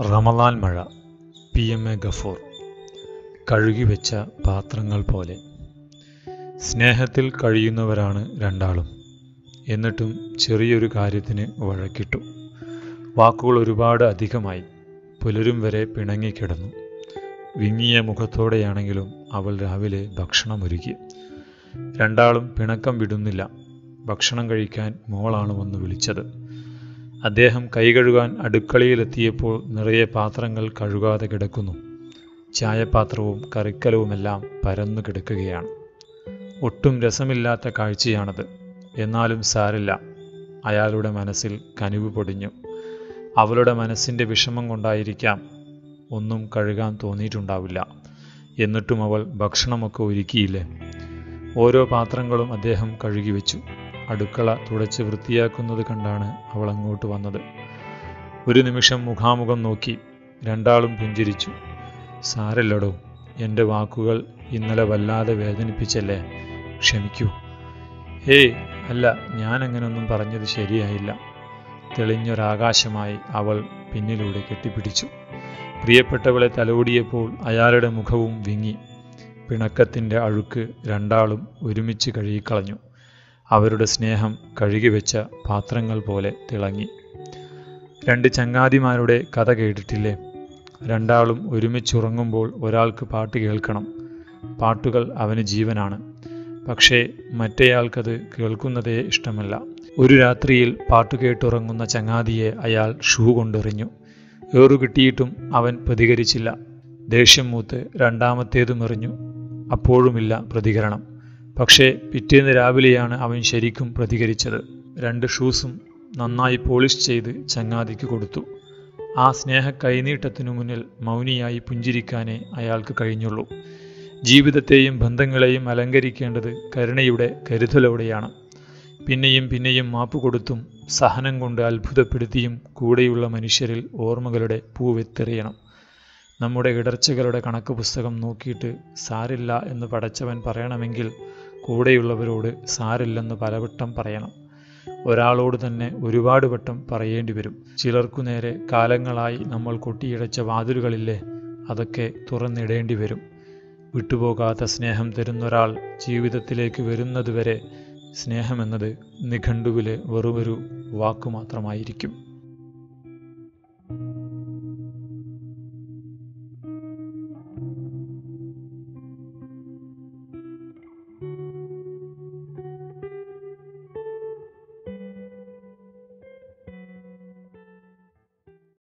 റമദാൻ മഴ P M A Gafoor കഴുകിവെച്ച പാത്രങ്ങൾ പോലെ. സ്നേഹത്തിൽ കഴിയുന്നവരാണ് രണ്ടാളും. എന്നിട്ടും ചെറിയൊരു കാര്യത്തിന് വഴക്കിട്ടു. വാക്കുകൾ ഒരുപാട് അധികമായി പുലരും വരെ പിണങ്ങിക്കിടന്നു വിങ്ങിയ മുഖത്തോടെയാണെങ്കിലും അവൾ രാവിലെ ഭക്ഷണം ഒരുക്കി രണ്ടാളും പിണക്കം വിടുന്നില്ല. ഭക്ഷണം കഴിക്കാൻ മോളാണ് വന്ന് വിളിച്ചത്. അദ്ദേഹം കൈകഴുകാൻ അടുക്കളയിലെത്തിയപ്പോൾ നിറയെ പാത്രങ്ങൾ കഴുകാതെ കിടക്കുന്നു. ചായപാത്രവും കറിക്കലവുമെല്ലാം പരന്നു കിടക്കുകയാണ്. ഒട്ടും രസമില്ലാത്ത കാഴ്ചയാണത്. എന്നാലും സാരില്ല. അയാളുടെ മനസ്സിൽ കനിവ് പൊടിഞ്ഞു. അവളുടെ മനസ്സിന്റെ വിഷമം കൊണ്ടായിരിക്കാം ഒന്നും കഴുകാൻ തോന്നിയിട്ടുണ്ടാവില്ല. എന്നിട്ടും അവൾ ഭക്ഷണമൊക്കെ ഒരുക്കിയില്ലേ? ഓരോ പാത്രങ്ങളും അദ്ദേഹം കഴുകി വെച്ചു. അടുക്കള തുടച്ച് വൃത്തിയാക്കുന്നത് കണ്ടാണ് അവൾ അങ്ങോട്ട് വന്നത്. ഒരു നിമിഷം മുഖാമുഖം നോക്കി രണ്ടാളും പുഞ്ചിരിച്ചു. സാരല്ലടോ എന്റെ വാക്കുകൾ ഇന്നലെ വല്ലാതെ വേദനിപ്പിച്ചല്ലേ? ക്ഷമിക്കൂ. ഏയ് അല്ല ഞാൻ അങ്ങനൊന്നും പറഞ്ഞത് ശരിയായില്ല. തെളിഞ്ഞൊരാകാശമായി അവൾ പിന്നിലൂടെ കെട്ടിപ്പിടിച്ചു. പ്രിയപ്പെട്ടവളെ തലോടിയപ്പോൾ അയാളുടെ മുഖവും വിങ്ങി. പിണക്കത്തിന്റെ അഴുക്ക് രണ്ടാളും ഒരുമിച്ച് കഴുകിക്കളഞ്ഞു. അവരുടെ സ്നേഹം കഴുകിവെച്ച പാത്രങ്ങൾ പോലെ തിളങ്ങി. രണ്ട് ചങ്ങാതിമാരുടെ കഥ കേട്ടിട്ടില്ലേ? രണ്ടാളും ഒരുമിച്ചുറങ്ങുമ്പോൾ ഒരാൾക്ക് പാട്ട് കേൾക്കണം. പാട്ടുകൾ അവന് ജീവനാണ്. പക്ഷേ മറ്റേയാൾക്കത് കേൾക്കുന്നതേ ഇഷ്ടമല്ല. ഒരു രാത്രിയിൽ പാട്ട് കേട്ടുറങ്ങുന്ന ചങ്ങാതിയെ അയാൾ ഷൂ കൊണ്ടെറിഞ്ഞു. ഏറു കിട്ടിയിട്ടും അവൻ പ്രതികരിച്ചില്ല. ദേഷ്യം മൂത്ത് രണ്ടാമത്തേതും എറിഞ്ഞു. അപ്പോഴുമില്ല പ്രതികരണം. പക്ഷേ പിറ്റേന്ന് രാവിലെയാണ് അവൻ ശരിക്കും പ്രതികരിച്ചത്. രണ്ട് ഷൂസും നന്നായി പോളിഷ് ചെയ്ത് ചങ്ങാതിക്ക് കൊടുത്തു. ആ സ്നേഹ കൈനീട്ടത്തിനു മുന്നിൽ മൗനിയായി പുഞ്ചിരിക്കാനേ അയാൾക്ക് കഴിഞ്ഞുള്ളൂ. ജീവിതത്തെയും ബന്ധങ്ങളെയും അലങ്കരിക്കേണ്ടത് കരുണയുടെ കരുതലോടെയാണ്. പിന്നെയും പിന്നെയും മാപ്പ് കൊടുത്തും സഹനം കൊണ്ട് അത്ഭുതപ്പെടുത്തിയും കൂടെയുള്ള മനുഷ്യരിൽ ഓർമ്മകളുടെ പൂവെത്തെറിയണം. നമ്മുടെ ഇടർച്ചകളുടെ കണക്ക് പുസ്തകം നോക്കിയിട്ട് സാരില്ല എന്ന് പടച്ചവൻ പറയണമെങ്കിൽ കൂടെയുള്ളവരോട് സാരില്ലെന്ന് പലവട്ടം പറയണം. ഒരാളോട് തന്നെ ഒരുപാട് വട്ടം പറയേണ്ടി വരും. ചിലർക്കു നേരെ കാലങ്ങളായി നമ്മൾ കൊട്ടിയിടച്ച വാതിലുകളില്ലേ അതൊക്കെ തുറന്നിടേണ്ടി വരും. വിട്ടുപോകാത്ത സ്നേഹം തരുന്നൊരാൾ ജീവിതത്തിലേക്ക് വരുന്നതുവരെ സ്നേഹമെന്നത് നിഘണ്ടുവിലെ വെറുമൊരു വാക്കു മാത്രമായിരിക്കും